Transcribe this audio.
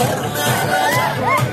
Burma